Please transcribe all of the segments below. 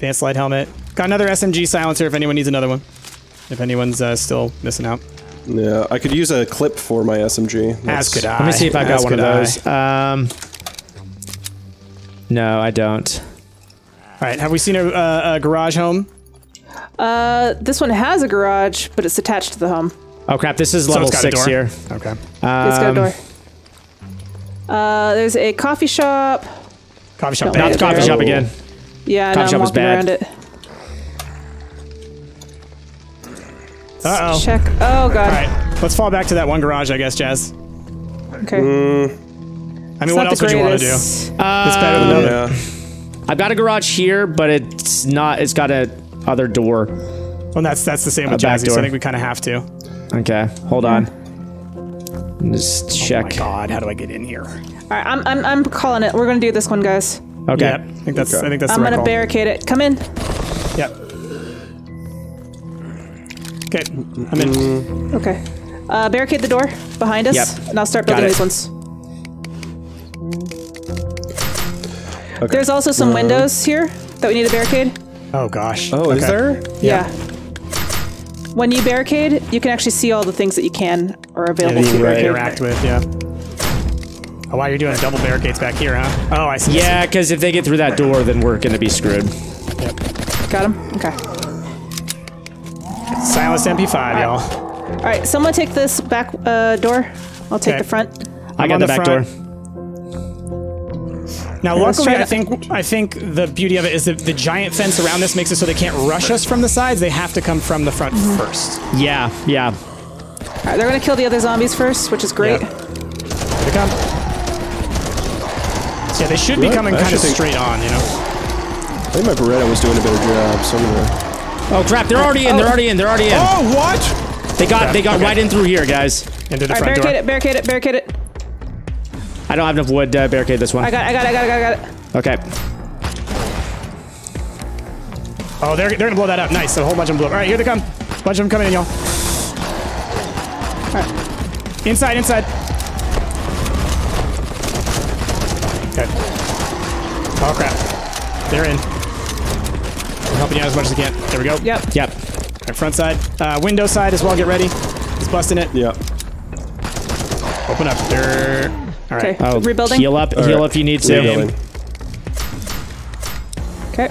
Advanced light helmet. Got another SMG silencer if anyone needs another one. If anyone's uh, still missing out. Yeah, I could use a clip for my SMG. As could I. Let me see if I got As one of those. Um, no, I don't. All right, have we seen a, a, a garage home? Uh, this one has a garage, but it's attached to the home. Oh crap! This is So level it's a six here. Okay. It's got a Um, door. Uh, there's a coffee shop. Coffee shop. Not Not the coffee shop again. Yeah, Coffee now shop I'm was walking bad. around it. Uh oh. Check. Oh god. All right, let's fall back to that one garage, I guess, Jazz. Okay. I mean, It's what else would you want to do? greatest. It's better than nothing. Yeah. I've got a garage here, but it's not. It's got a other door. Well, that's that's the same with A back Jazzy, so I think we kind of have to. Okay, hold on. Just check. Oh check. my God, how do I get in here? All right, I'm, I'm I'm calling it. We're gonna do this one, guys. Okay. Yep, I think that's Okay. I think that's I'm the right gonna call. barricade it. Come in. Yep. Okay, I'm in. Okay. Uh, barricade the door behind us, Yep. and I'll start building these ones. Okay. There's also some windows here that we need to barricade. Oh gosh. Oh, is there? Yeah. When you barricade, you can actually see all the things that you can are available that to you barricade. interact with. Yeah. Oh, wow, you're doing double barricades back here, huh? Oh, I see. Yeah, because if they get through that door, then we're gonna be screwed. Got him. Okay. Silence MP5, y'all. All right. Someone take this back uh, door. I'll take Okay. the front. I I'm got the, the back front. door. Now, let's luckily, I think I think the beauty of it is that the giant fence around this makes it so they can't rush us from the sides. They have to come from the front Mm-hmm. first. Yeah, yeah. All right. They're gonna kill the other zombies first, which is great. Yep. Here they come. So, yeah, they should be coming kind of think- straight on, you know. I think my Beretta was doing a better job, somewhere. Oh crap! They're already in. They're oh. already in. They're already in. Oh, what? They got. They got okay. right in through here, guys. Into the All right. front Barricade door. it. Barricade it. Barricade it. I don't have enough wood to barricade this one. I got. It, I got. it, I got. it, I got. it. Okay. Oh, they're, they're gonna blow that up. Nice. So a whole bunch of them blew up. All right, here they come. Bunch of them coming in, y'all. All right. Inside, inside. Okay. Oh crap. They're in. I'm helping you out as much as I can. There we go. Yep. Yep. All right, front side. Uh, window side as well. Get ready. He's busting it. Yep. Open up. There. All right. Okay. Oh, Rebuilding. Heal up. All heal right. if you need to. Rebuilding. Okay.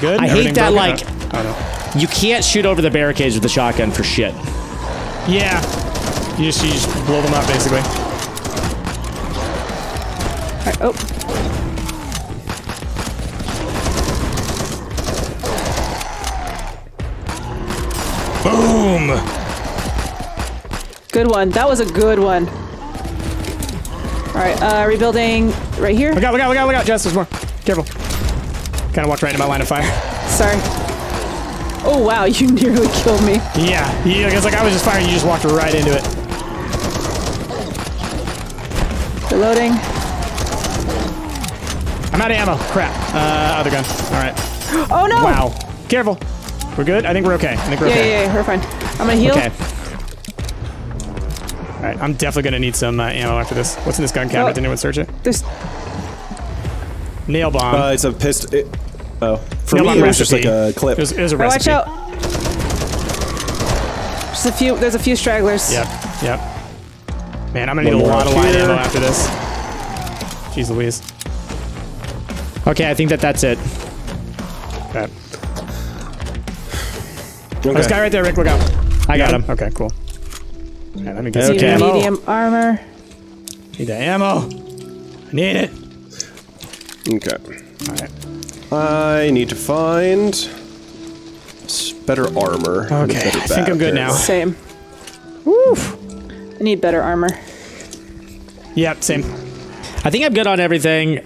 Good. I hate that, broken? like- oh, no. You can't shoot over the barricades with the shotgun for shit. Yeah. You just, you just blow them up, basically. All right. Oh. Boom. Good one. That was a good one. All right. Uh, rebuilding right here. Look out, look out, look out, look out. Jess, there's more. Careful. Kind of walked right into my line of fire. Sorry. Oh wow, you nearly killed me. Yeah. Yeah, it's like I was just firing. You just walked right into it. Reloading. I'm out of ammo. Crap. Uh, other gun. All right. Oh no! Wow. Careful. We're good? I think we're okay. I think we're Yeah, okay. yeah, yeah, we're fine. I'm gonna heal. Okay. All right. I'm definitely going to need some uh, ammo after this. What's in this gun cabinet? Oh. Did anyone search it? There's Nail bomb. Uh, it's a pistol. It, oh, for Nail me bomb it was just like a clip. It was, it was a oh, watch out. There's a few. There's a few stragglers. Yep. Yep. Man, I'm going to need a lot of up light ammo after this. Jeez Louise. Okay, I think that that's it. Okay. Okay. This guy right there, Rick, look out. I got him. Okay, cool. All right, let me get Okay. some ammo. Medium armor. Need the ammo. I need it. Okay. All right. I need to find better armor. Okay, better I think I'm good back. now. Same. Woof. I need better armor. Yep, same. I think I'm good on everything.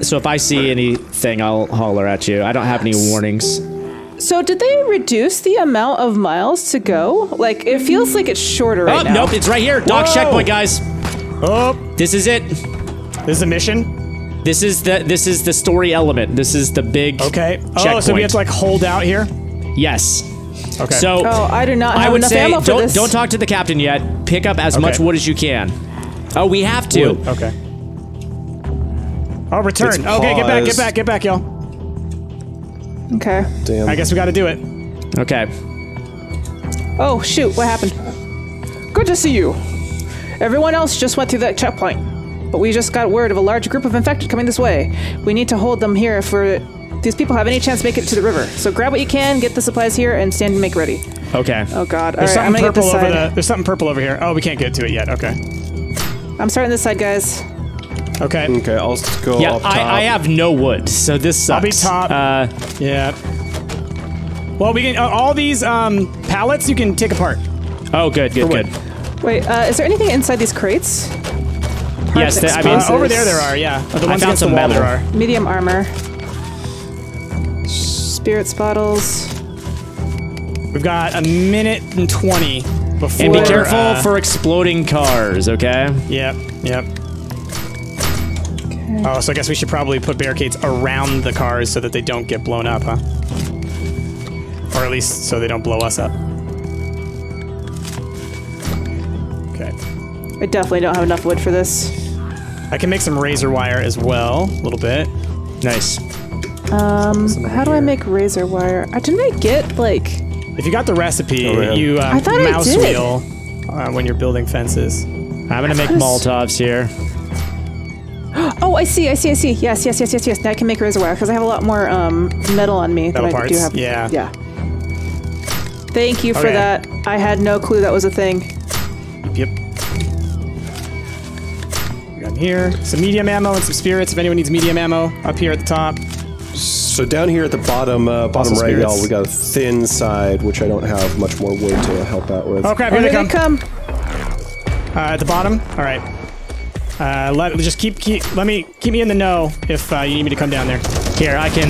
So if I see anything, I'll holler at you. I don't have any warnings. So did they reduce the amount of miles to go? Like it feels like it's shorter right oh, now. nope, it's right here. Dog Whoa. checkpoint, guys. Oh, This is it. this is a mission. This is the this is the story element. This is the big Okay. Oh, checkpoint. so we have to like hold out here. yes. Okay. So Oh, I do not have I would enough say ammo for don't this. don't talk to the captain yet. Pick up as much wood as you can. Oh, we have to. Wood, Okay. Oh, return. It's Okay, get back, get back, get back, y'all. Okay. Damn. I guess we got to do it. Okay. Oh, shoot, what happened? Good to see you. Everyone else just went through that checkpoint. But we just got word of a large group of infected coming this way. We need to hold them here for these people have any chance to make it to the river. So grab what you can, get the supplies here, and stand and make ready. Okay. Oh god. There's Alright, I'm something gonna get purple this over side. the. There's something purple over here. Oh, we can't get to it yet. Okay. I'm starting this side, guys. Okay. Okay, I'll go Yeah, up top. I, I have no wood, so this sucks. I'll be top. Uh, Yeah. Well, we can. Uh, all these um, pallets you can take apart. oh, good, good, good. Wait, uh, is there anything inside these crates? Yes, Parts I mean- Uh, over there, there are. Yeah. Uh, The I found some the wall, metal. there are. Medium armor. Spirits bottles. We've got a minute and twenty before. And be careful uh, for exploding cars, okay? Yep. Yep. Oh, so I guess we should probably put barricades around the cars so that they don't get blown up, huh? Or at least so they don't blow us up. Okay. I definitely don't have enough wood for this. I can make some razor wire as well, a little bit. Nice. Um, how do I make razor wire? Uh, didn't I get like? If you got the recipe, Oh, yeah. you uh, I thought I mouse did. wheel uh, when you're building fences. I'm gonna make was- Molotovs here. Oh, I see, I see, I see. Yes, yes, yes, yes, yes. Now I can make razor wire because I have a lot more um, metal on me Metal than I do have. Yeah. Yeah. Thank you for Okay. that. I had no clue that was a thing. Yep. We got here some medium ammo and some spirits. If anyone needs medium ammo, up here at the top. So down here at the bottom, uh, bottom Also right, y'all, we got a thin side, which I don't have much more wood to help out with. Oh crap! Oh, Here here they come. come. Uh, at the bottom. All right. Uh, let just keep keep let me keep me in the know if uh, you need me to come down there. Here, I can.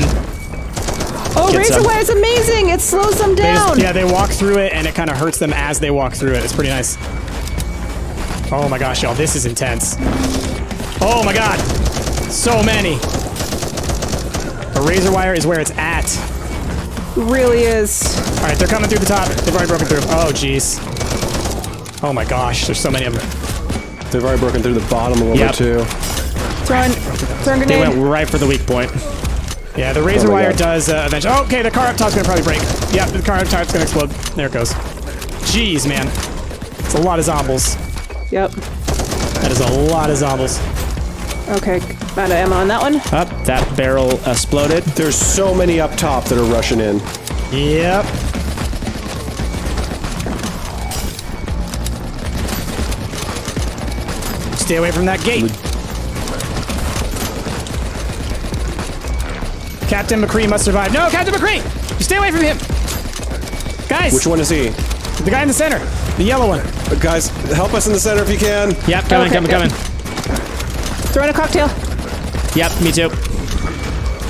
Oh, Get razor wire is amazing. It slows them They down. just- yeah, they walk through it and it kind of hurts them as they walk through it. It's pretty nice. Oh my gosh, y'all, this is intense. Oh my god, so many. The razor wire is where it's at. really is. All right, they're coming through the top. They've already broken through. Oh jeez. Oh my gosh, there's so many of them. They've already broken through the bottom a little Yep. bit too. Throwing, throwing They went right for the weak point. Yeah, the razor Oh wire God. does uh, eventually. Oh, okay, the car up top's gonna probably break. Yep, the car up top's gonna explode. There it goes. Jeez, man. It's a lot of zombies. Yep. That is a lot of zombies. Okay, out of ammo on that one. Up, that barrel exploded. There's so many up top that are rushing in. Yep. Stay away from that gate. Captain McCree must survive. No, Captain McCree! You stay away from him! Guys! Which one is he? The guy in the center. The yellow one. Uh, guys, help us in the center if you can. Yep, coming, Okay, coming, yep. coming. Throwing a cocktail. Yep, me too.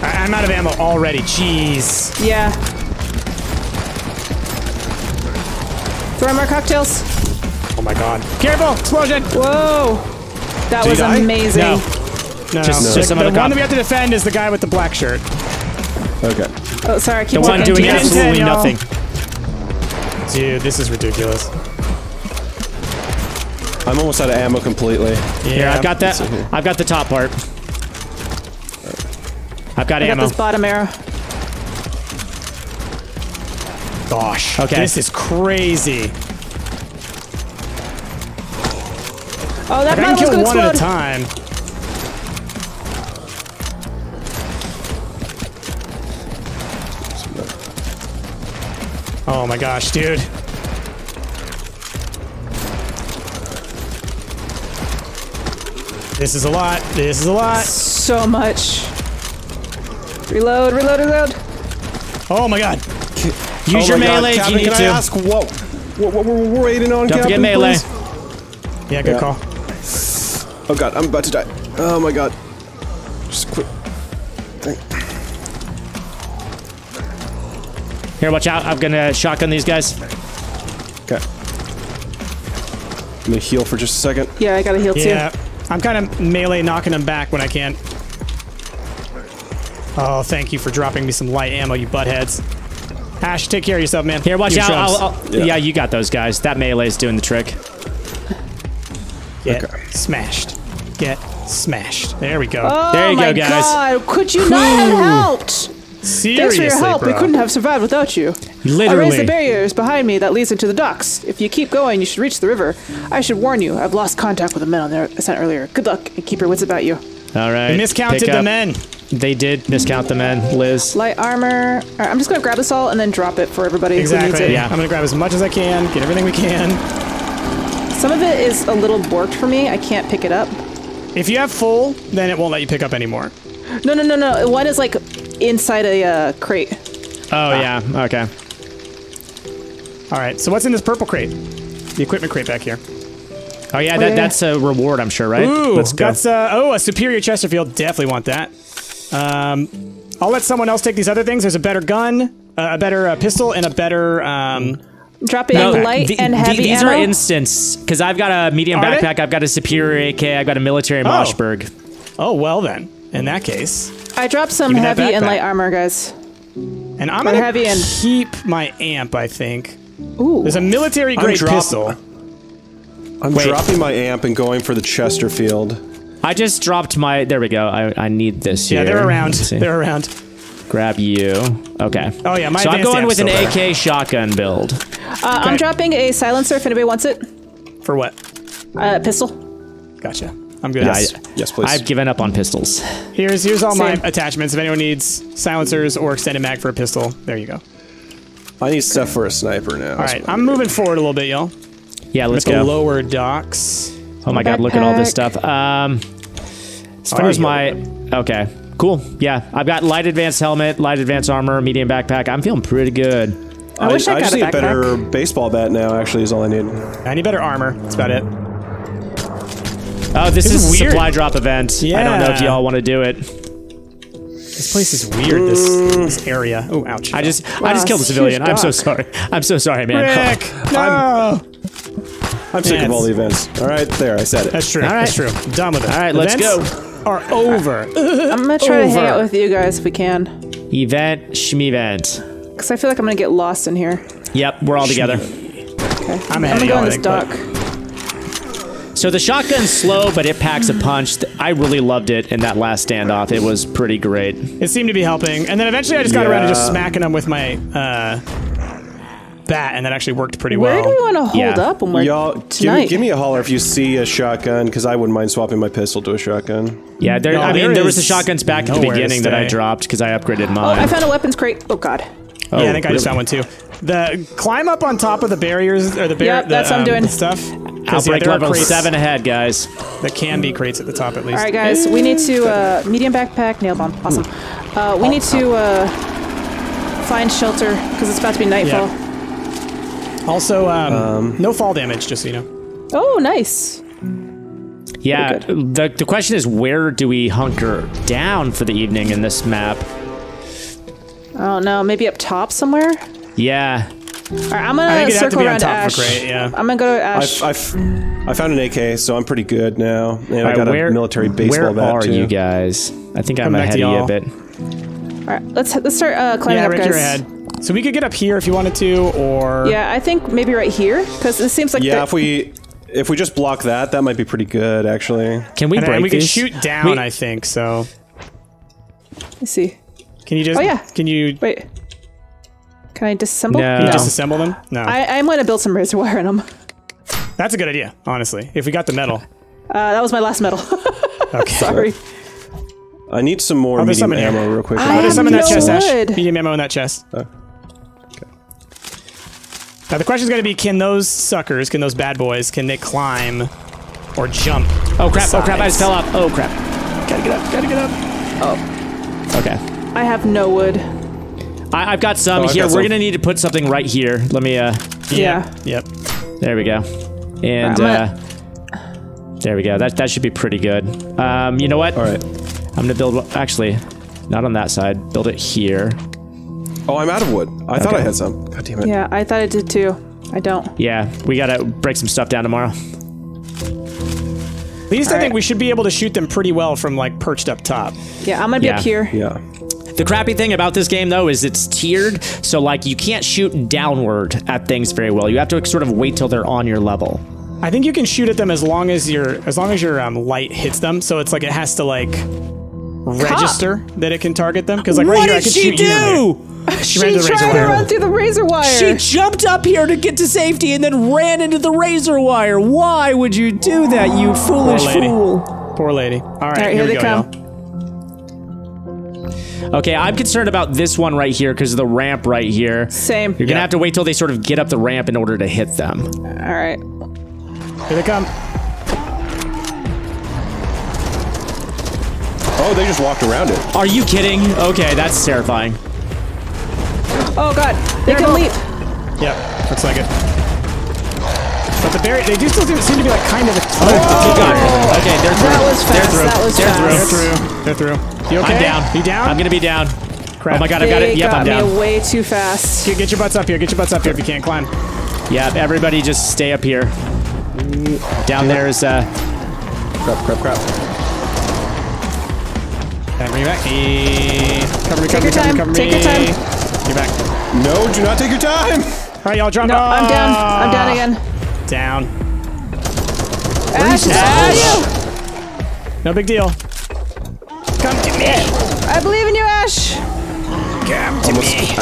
I- I'm out of ammo already. Jeez. Yeah. Throwing more cocktails. Oh my god. Careful! Explosion! Whoa. That Did was die? amazing. No. No, Just- no. just The, the one that we have to defend is the guy with the black shirt. Okay. Oh, sorry. I keep The one walking doing into absolutely nothing. Dude, this is ridiculous. I'm almost out of ammo completely. Yeah, Here, I've got that. I've got the top part. I've got I got ammo. this bottom arrow. Gosh. Okay. This is crazy. Oh, that I can was kill going to one at a time. Oh my gosh, dude. This is a lot. This is a lot. So much. Reload, reload, reload. Oh my god. Use Oh your my God, melee if you need can to. I ask what, what, what we're waiting on, Don't Captain, forget melee. please? Yeah, good Yeah. call. Oh god, I'm about to die. Oh my god. Just quit. Here, watch out. I'm gonna shotgun these guys. Okay. I'm gonna heal for just a second. Yeah, I got to heal too. Yeah. I'm kind of melee knocking them back when I can. Oh, thank you for dropping me some light ammo, you buttheads. Ash, take care of yourself, man. Here, watch You out. I'll, I'll, Yeah. yeah. you got those guys. That melee's doing the trick. Get Okay. smashed. Get smashed. There we go. Oh There you my go, guys. god, could you not have helped? Seriously, Thanks for your help. bro. We couldn't have survived without you. Literally. I raised the barriers behind me that leads into the docks. If you keep going, you should reach the river. I should warn you, I've lost contact with the men on there I sent earlier. Good luck and keep your wits about you. All right. We miscounted the men. They did miscount the men, Liz. Light armor. All right, I'm just gonna grab this all and then drop it for everybody who needs Exactly. it. Yeah. I'm gonna grab as much as I can, get everything we can. Some of it is a little borked for me. I can't pick it up. If you have full, then it won't let you pick up anymore. No, no, no, no. One is like inside a uh, crate. Oh yeah. Okay. All right. So what's in this purple crate? The equipment crate back here. Oh yeah, that, yeah. that's a reward, I'm sure, right? Ooh, Let's go. that's uh, oh a superior Chesterfield. Definitely want that. Um, I'll let someone else take these other things. There's a better gun, uh, a better uh, pistol, and a better. Um, Dropping No, light The- and the- heavy these ammo. are instance because I've got a medium Are they? backpack, I've got a superior AK, I've got a military oh. Mossberg. oh well then. In that case, I dropped some Give me that heavy and light armor, guys. and I'm gonna heavy and- keep my amp. I think Ooh. there's a military I'm grade drop- pistol. I'm Wait. dropping my amp and going for the Chesterfield. I just dropped my. There we go. I, I need this Yeah, here. they're around. They're around. Grab you. Okay. Oh yeah, my so I'm going with an still there. AK shotgun build. Uh, I'm dropping a silencer if anybody wants it. For what? Uh, pistol. Gotcha. I'm good. Yes, yes, please. I've given up on pistols. Here's here's all Same. my attachments. If anyone needs silencers or extended mag for a pistol, there you go. I need stuff for a sniper now. All right, I'm moving forward a little bit, y'all. Yeah, let's At go. lower docks. oh my god, look at all this stuff. Um, as far there as my okay, cool. Yeah, I've got light advanced helmet, light advanced armor, medium backpack. I'm feeling pretty good. I, wish I, I got just a need backpack. a better baseball bat now. Actually, is all I need. I need better armor. That's about it. Oh, this, This is, is a supply drop event. I don't know if y'all want to do it. This place is weird. This mm. this area. Oh, ouch. I just I just killed a civilian. I'm so sorry. I'm so sorry, man. Rick. No. I'm sick of all the events. All right, there, I said it. That's true. All right. That's true. I'm done with it. All right, let's Events Are over. I'm gonna try to hang out with you guys if we can, Event, shmevent. because I feel like I'm gonna get lost in here. Yep, we're all together. Okay. I'm I'm gonna go y'all, in this think, dock. So the shotgun's slow, but it packs a punch. I really loved it in that last standoff. It was pretty great. It seemed to be helping, and then eventually I just got around to just smacking them with my uh, bat, and that actually worked pretty Where well. do we want to hold Yeah. up when we're Y'all, give, tonight? give me a holler if you see a shotgun, because I wouldn't mind swapping my pistol to a shotgun. Yeah, there. No, I mean, there there was the shotguns back at the beginning that I dropped because I upgraded oh. I found a weapons crate. Oh God. Oh, yeah, I think I just found one too. The climb up on top of the barriers or the bar- Yep, the, that's what I'm um, doing. Stuff. stuff. 'Cause, yeah, Outbreak there are level seven ahead, guys. That can be crates at the top at least. All right, guys. We need to uh, medium backpack, nail bomb. Awesome. Uh, we need to uh, find shelter because it's about to be nightfall. Also, um, no fall damage, just so you know. Oh, nice. Yeah, the the question is where do we hunker down for the evening in this map? I don't know. Maybe up top somewhere. Yeah, All right, I'm gonna think it'd have to circle be on around top of a Ash. crate, yeah. I'm gonna go to Ash. I, I found an AK, so I'm pretty good now. And I got where, a military baseball where bat are too. you guys? I think I'm ahead of you a y'all. bit. All right, let's let's start uh, climbing Yeah, up, right guys. here ahead. So we could get up here if you wanted to, or Yeah, I think maybe right here because it seems like Yeah, if we if we just block that, that might be pretty good actually. Can we and, break and we can shoot down. Wait. I think so. Let's see. Can you just? Oh, yeah. Can you? Wait. Can I disassemble? No. Can you disassemble them? No. I, I'm gonna build some razor wire in them. That's a good idea, honestly. If we got the metal. Uh, that was my last medal. Okay. Sorry. I need some more Oh, there's some medium in ammo real quick. I Oh, there's have some in that no chest, Ash. wood. Medium ammo in that chest. Okay. Now the question's going to be: Can those suckers, can those bad boys, can they climb or jump? Oh crap! Oh crap! I just fell off. Oh crap! Gotta get up. Gotta get up. Oh. Okay. I have no wood. I, I've got some Oh, here. got We're some. gonna need to put something right here. Let me. uh Yeah. Yep. There we go. And I'm uh, there we go. That that should be pretty good. Um, you know what? All right. I'm gonna build. one- Actually, not on that side. Build it here. Oh, I'm out of wood. I thought I had some. God damn it. Yeah, I thought I did too. I don't. Yeah, we gotta break some stuff down tomorrow. At least I All think we should be able to shoot them pretty well from like perched up top. Yeah, I'm gonna be Yeah. up here. Yeah. The crappy thing about this game though is it's tiered, so like you can't shoot downward at things very well. You have to sort of wait till they're on your level. I think you can shoot at them as long as your as long as your um, light hits them. So it's like it has to like register that it can target them? Because like right what here, I can she shoot you do? She ran to the razor tried to wire. run through the razor wire. She jumped up here to get to safety and then ran into the razor wire. Why would you do that, you foolish lady. fool? Poor lady. All right, All right, here, here we they go, come. y'all. Okay, I'm concerned about this one right here because of the ramp right here. Same. You're gonna Yeah. have to wait till they sort of get up the ramp in order to hit them. All right. Here they come. Oh, they just walked around it. Are you kidding? Okay, that's terrifying. Oh god, they can leap. Yep, looks like it. But the berry, they do still do, seem to be like kind of a. Oh, God. Okay, they're through. That was They're fast. through. That was They're fast. through. They're through. They're through. You okay? I'm down. You down? I'm gonna be down. Crap. Oh my god, I've got it. Yep, got I'm down. me way too fast. Get, get your butts up here. Get your butts up here if you can't climb. Yep, everybody just stay up here. Down there is uh Crap, crap, crap. And bring it back. Cover me, cover your me, cover me, time. cover Take your time. You're back. No, do not take your time. All right, y'all drop. No, I'm down. I'm down again. Down. Ash, Ash. you. No big deal. Come to me. I believe in you, Ash. Come to me.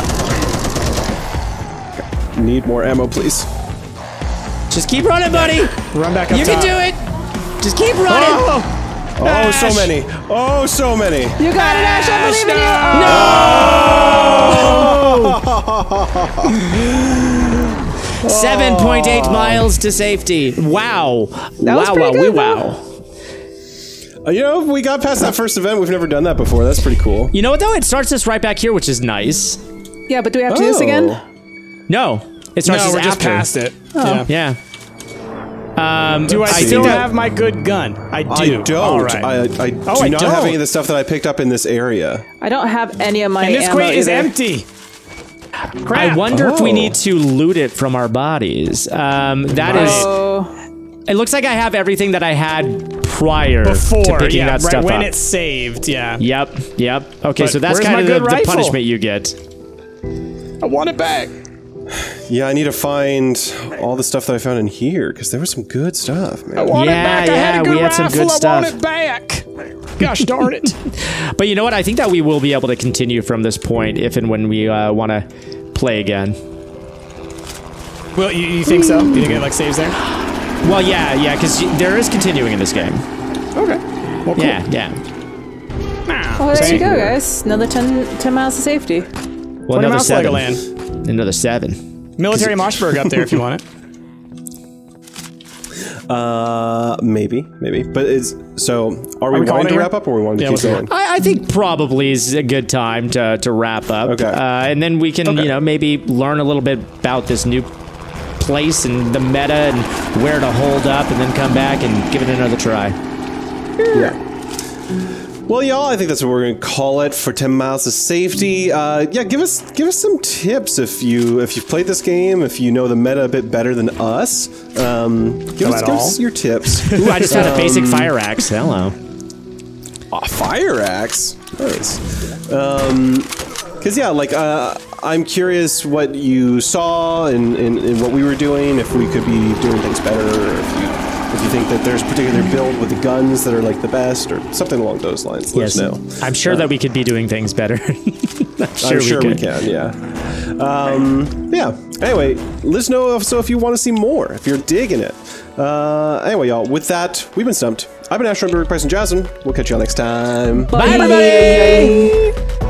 Need more ammo, please. just keep running, buddy. Run back up You top. can do it. Just keep running. Oh, Oh, so many. Oh, so many. You got it, Ash. I believe in you. No! Seven point eight miles to safety. Wow. That was wow, pretty wow, good, we though. wow. Uh, you know, we got past that first event. We've never done that before. That's pretty cool. You know what though? It starts us right back here, which is nice. Yeah, but do we have to do this again? No, it starts no, us we're just past it. Yeah. Yeah. Um, Do I, see. still think- have my good gun? I do. I don't. All right. I, I Oh, do I not have don't. any of the stuff that I picked up in this area. I don't have any of my and this crate is empty. Crap. I wonder if we Oh. need to loot it from our bodies. Um, that is. Oh, It looks like I have everything that I had prior Before, to picking yeah, that right stuff when up. it's saved, yeah. Yep, yep. Okay, But so that's kind of the, the punishment you get. I want it back. Yeah, I need to find all the stuff that I found in here because there was some good stuff, man. I want Yeah, it back. I had yeah, a good we had some rifle. good I stuff. want it back. Gosh darn it. But you know what? I think that we will be able to continue from this point if and when we uh, want to play again. well, you, you think so? You think it like saves there? Well, yeah, yeah, because there is continuing in this game. Okay. Well, cool. Yeah, yeah. well, there you go, guys. Another 10, 10 miles of safety. Well, another miles to seven. Legoland. Another seven. Military Mossberg up there if you want it. Uh, maybe, maybe. But is so. Are we, we wanting to here? wrap up, or we want to Yeah, keep going? I, I think probably is a good time to, to wrap up. Okay. Uh, and then we can, Okay. you know, maybe learn a little bit about this new place and the meta and where to hold up and then come back and give it another try. Yeah. Well, y'all, I think that's what we're gonna call it for ten miles of safety. Uh, yeah, give us give us some tips if you if you've played this game, if you know the meta a bit better than us. Um, give, us, give us your tips. Ooh, I just found a Um, basic fire axe. Hello. A fire axe. Nice. Um, cause yeah, like uh, I'm curious what you saw and in, in, in what we were doing. If we could be doing things better, if you think that there's a particular build with the guns that are like the best, or something along those lines. Let Yes. us know. I'm sure that we could be doing things better. I'm sure, I'm sure we, could. can, yeah. Um, yeah. Anyway, let us know if, so if you want to see more, if you're digging it. Uh, anyway, y'all, with that, we've been Stumpt. I've been Astro Rick Price and Jasmine. We'll catch y'all next time. Bye, everybody.